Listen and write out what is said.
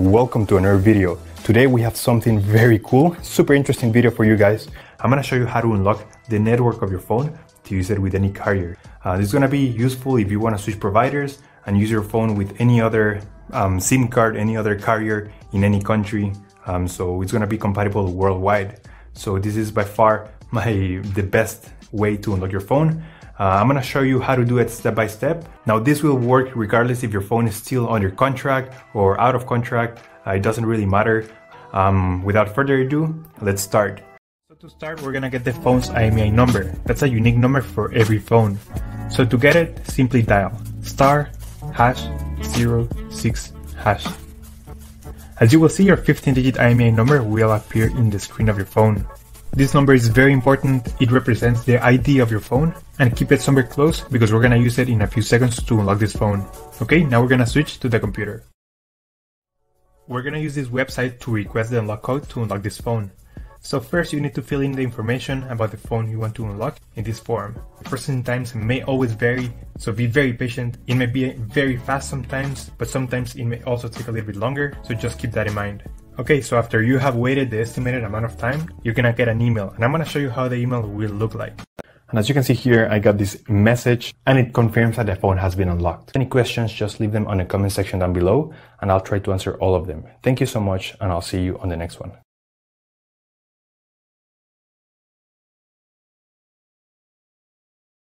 Welcome to another video. Today we have something very cool, super interesting video for you guys. I'm gonna show you how to unlock the network of your phone to use it with any carrier. Uh, this is gonna be useful if you wanna switch providers and use your phone with any other um, SIM card, any other carrier in any country. Um, so it's gonna be compatible worldwide. So this is by far my the best way to unlock your phone. Uh, I'm gonna show you how to do it step by step. Now this will work regardless if your phone is still under contract or out of contract. Uh, it doesn't really matter. Um, without further ado, let's start. So to start, we're gonna get the phone's IMEI number. That's a unique number for every phone. So to get it, simply dial star hash zero six hash. As you will see, your 15-digit IMEI number will appear in the screen of your phone. This number is very important. It represents the ID of your phone and keep it somewhere close because we're gonna use it in a few seconds to unlock this phone. Okay, now we're gonna switch to the computer. We're gonna use this website to request the unlock code to unlock this phone. So first you need to fill in the information about the phone you want to unlock in this form. Processing times may always vary, so be very patient. It may be very fast sometimes, but sometimes it may also take a little bit longer, so just keep that in mind. Okay, so after you have waited the estimated amount of time, you're gonna get an email, and I'm gonna show you how the email will look like. And as you can see here, I got this message and it confirms that the phone has been unlocked. Any questions, just leave them on the comment section down below and I'll try to answer all of them. Thank you so much and I'll see you on the next one.